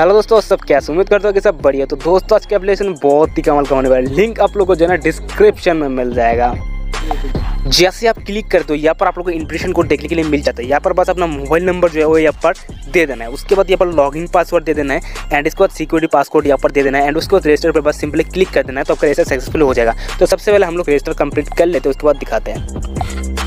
Hello दोस्तों, सब कैसे? उम्मीद करते हो कि सब बढ़िया। तो दोस्तों, आज के एप्लीकेशन बहुत ही कमल का होने वाला है। लिंक आप लोग को जो है ना डिस्क्रिप्शन में मिल जाएगा। जैसे आप क्लिक करते हो यहाँ पर आप लोग को इंप्रेशन कोड देखने के लिए मिल जाता है। यहाँ पर बस अपना मोबाइल नंबर जो है वो यहाँ पर दे देना है। उसके बाद यहाँ पर लॉगिन पासवर्ड दे देना है एंड इसके बाद सिक्योरिटी पासवर्ड यहाँ पर दे देना है एंड उसके बाद रजिस्टर पर बस सिंपली क्लिक कर देना है तो आपका रजिस्टर सक्सेसफुल हो जाएगा। तो सबसे पहले हम लोग रजिस्टर कंप्लीट कर लेते हैं, उसके बाद दिखाते हैं।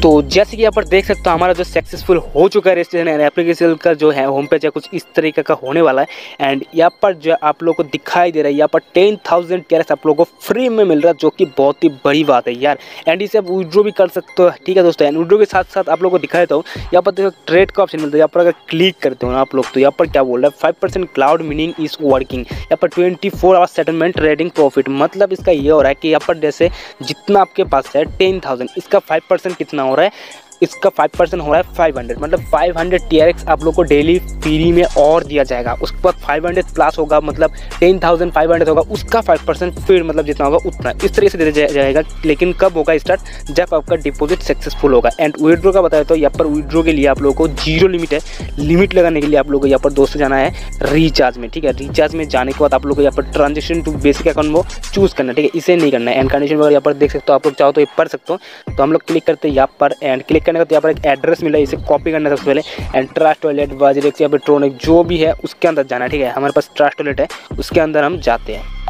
तो जैसे कि यहाँ पर देख सकते हो, हमारा जो सक्सेसफुल हो चुका है रजिस्ट्रेशन एंड एप्लीकेशन का जो है होम पेज है, कुछ इस तरीके का होने वाला है। एंड यहाँ पर जो आप लोग को दिखाई दे रहा है, यहाँ पर टेन थाउज़ेंड आप लोग को फ्री में मिल रहा है, जो कि बहुत ही बड़ी बात है यार। एंड इसे आप विड्रो भी कर सकते हो। ठीक है दोस्तों एंड के साथ साथ आप लोग को दिखा देता हूँ। यहाँ पर देखो ट्रेड का ऑप्शन मिलता है। यहाँ पर अगर क्लिक करते हो आप लोग तो यहाँ पर क्या बोल रहा है? Five percent cloud meaning is working यहाँ पर twenty four hour settlement trading profit मतलब इसका ये हो रहा है कि यहाँ पर जैसे जितना आपके पास है टेन थाउज़ेंड इसका फाइव परसेंट कितना हो रहा है? इसका फाइव परसेंट हो रहा है फाइव हंड्रेड मतलब फाइव हंड्रेड टीआरएक्स आप लोग को डेली फ्री में और दिया जाएगा। उसके बाद फाइव हंड्रेड प्लस होगा मतलब टेन थाउज़ेंड फाइव हंड्रेड होगा। उसका फाइव परसेंट फिर मतलब जितना होगा उतना। इस तरीके से दिया जाएगा। लेकिन कब होगा स्टार्ट जब आपका डिपॉजिट सक्सेसफुल होगा। एंड विड्रो का बताया तो यहाँ पर विड्रो के लिए आप लोगों को ज़ीरो लिमिट है। लिमिट लगाने के लिए आप लोग को यहाँ पर दोस्तों जाना है रिचार्ज में, ठीक है? रिचार्ज में जाने के बाद आप लोग को यहाँ पर ट्रांजेक्शन टू बेसिक अकाउंट वो चूज़ करना ठीक है? इसे नहीं करना है। एंड कंडीशन वगैरह यहाँ पर देख सकते हो, आप लोग चाहो तो ये पढ़ सकते हो। तो हम लोग क्लिक करते हैं यहाँ पर एंड क्लिक करने का तो यहाँ पर एक एड्रेस मिला है इसे कॉपी करना सबसे पहले एंड ट्रास्ट टॉयलेट वाजरेक्स या पेट्रोनिक जो भी है, उसके अंदर जाना ठीक है? हमारे पास ट्रास्ट टॉयलेट है, उसके अंदर हम जाते हैं।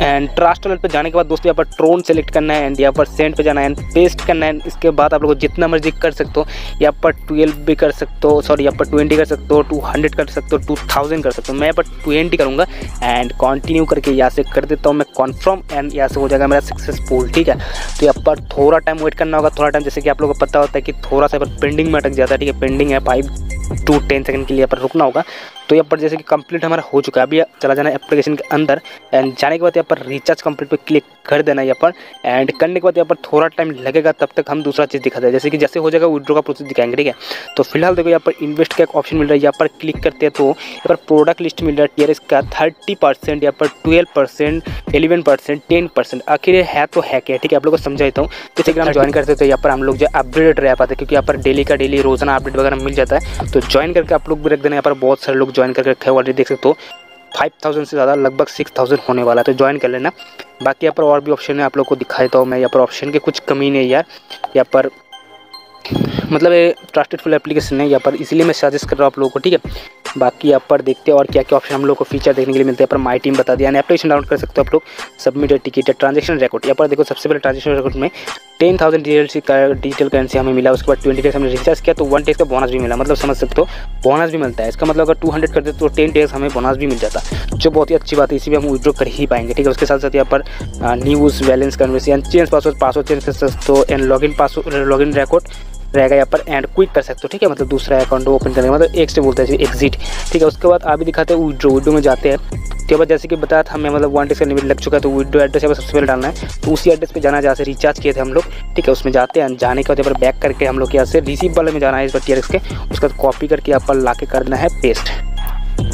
एंड ट्रास्ट टनल पे जाने के बाद दोस्तों यहाँ पर ट्रोन सेलेक्ट करना है एंड यहाँ पर सेंड पे जाना है एंड पेस्ट करना है। इसके बाद आप लोग जितना मर्ज़ी कर सकते हो, यहाँ पर ट्वेल्व भी कर सकते हो सॉरी यहाँ पर ट्वेंटी कर सकते हो टू हंड्रेड कर सकते हो टू थाउज़ेंड कर सकते हो। मैं यहाँ पर ट्वेंटी करूँगा एंड कंटिन्यू करके यहाँ से कर देता हूँ मैं कन्फर्म एंड यहाँ से हो जाएगा मेरा सक्सेसफुल ठीक है? तो यहाँ पर थोड़ा टाइम वेट करना होगा, थोड़ा टाइम जैसे कि आप लोगों को पता होता है कि थोड़ा सा पेंडिंग में अटक जाता है, ठीक है? पेंडिंग है फाइव टू टेन सेकंड के लिए यहाँ पर रुकना होगा। तो यहाँ पर जैसे कि कंप्लीट हमारा हो चुका है। अभी चला जाना है एप्लीकेशन के अंदर। एंड जाने के बाद यहाँ पर रिचार्ज कंप्लीट पे क्लिक कर देना है यहाँ पर। एंड करने के बाद यहाँ पर थोड़ा टाइम लगेगा, तब तक हम दूसरा चीज़ दिखाते हैं। जैसे कि जैसे हो जाएगा विड्रो का प्रोसेस दिखाएँगे, ठीक है? तो फ़िलहाल देखो यहाँ पर इन्वेस्ट का एक ऑप्शन मिल रहा है। यहाँ पर क्लिक करते हैं तो यहाँ पर प्रोडक्ट लिस्ट मिल रहा है। टी का थर्टी परसेंट यहाँ पर twelve percent eleven percent ten percent आखिर है तो है क्या? ठीक है, आप लोग को समझा देता हूँ हम ज्वाइन करते तो यहाँ पर हम लोग जो अपडेट रह पाते हैं, क्योंकि यहाँ पर डेली का डेली रोज़ाना अपडेट वगैरह मिल जाता है। तो ज्वाइन करके आप लोग भी रख देना, यहाँ पर बहुत सारे लोग ज्वाइन करके रखे ऑलरेडी देख सकते हो। फाइव थाउज़ेंड से ज़्यादा, लगभग सिक्स थाउज़ेंड होने वाला है तो ज्वाइन कर लेना। बाकी यहाँ पर और भी ऑप्शन है, आप लोग को दिखाई हूँ मैं, यहाँ पर ऑप्शन के कुछ कमी नहीं है यार। यहाँ पर मतलब ये ट्रस्टेड फुल एप्लीकेशन है, यहाँ पर इसीलिए मैं सजेस्ट कर रहा हूँ आप लोगों को, ठीक है? बाकी यहाँ पर देखते हैं और क्या क्या ऑप्शन हम लोग को फीचर देखने के लिए मिलते हैं। पर माई टीम बता दिया एप्लीकेशन डाउनलोड कर सकते हो आप लोग। सबमिट टिकट है ट्रांजेक्शन रिकॉर्ड यहाँ पर देखो, सबसे पहले ट्रांजेक्शन रिकॉर्ड में टेन थाउज़ेंड डिजिटल करेंसी हमें मिला, उसके बाद ट्वेंटी डेज़ हमने रिचार्ज किया तो वन डेज़ का बोनस भी मिला। मतलब समझ सकते हो बोनस भी मिलता है। इसका मतलब अगर टू हंड्रेड कर तो टेन डेज़ हमें बोनस भी मिल जाता। जो बहुत ही अच्छी बात है इसी में हम विड्रॉ कर ही पाएँगे, ठीक है? उसके साथ साथ यहाँ पर news balance conversion change password password change कर सकते हो and login password log in record रहेगा यहाँ पर एंड क्विक कर सकते हो, ठीक है? मतलब दूसरा अकाउंट ओपन करने मतलब एक से बोलते हैं एग्जिट ठीक है? उसके बाद अभी दिखाते हैं विड्रो विड्रो में जाते हैं उसके बाद जैसे कि बताया था, हमें मतलब वन डेज़ का लिमिट लग चुका है तो विड्रो एड्रेस यहाँ पर सबसे पहले डालना है। तो उसी एड्रेस पे जाना जहाँ से रिचार्ज किए थे हम लोग, ठीक है? उसमें जाते हैं, जाने के बाद यहाँ पर बैक करके हम लोग यहाँ से रिसीव वाले में जाना है इस बार टी के। उसके बाद कॉपी करके यहाँ पर ला करना है पेस्ट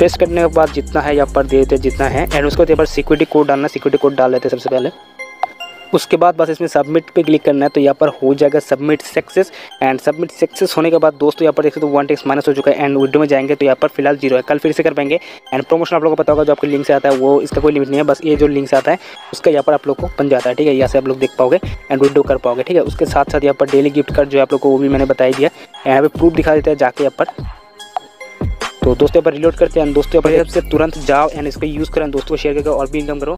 पेस्ट करने के बाद जितना है यहाँ पर दे देते जितना है एंड उसके बाद यहाँ पर सिक्योरिटी कोड डालना सिक्योरिटी कोड डाल लेते हैं सबसे पहले। उसके बाद बस इसमें सबमिट पे क्लिक करना है तो यहाँ पर हो जाएगा submit success and submit success होने के बाद दोस्तों यहाँ पर देखते तो वन टेक्स माइनस हो चुका है एंड विडो में जाएँगे तो यहाँ पर फ़िलहाल ज़ीरो है। कल फिर से कर पाएँगे। एंड प्रमोशन आप लोगों को पता होगा जो आपके लिंक से आता है वो इसका कोई लिमिट नहीं है बस ये जो लिंक से आता है उसका यहाँ पर आप लोग को बन जाता है ठीक है? यहाँ से आप लोग देख पाओगे एंड विडो कर पाओगे ठीक है? उसके साथ साथ यहाँ पर डेली गिफ्ट कार्ड जो आप लोग को वो भी मैंने बताई दिया। यहाँ पर प्रूफ दिखा देता है जाके यहाँ पर। तो दोस्तों यहाँ पर रिलोड करते हैं दोस्तों यहाँ पर सबसे तुरंत जाओ एंड इसको यूज़ करें दोस्तों को शेयर करके और भी इनकम करो।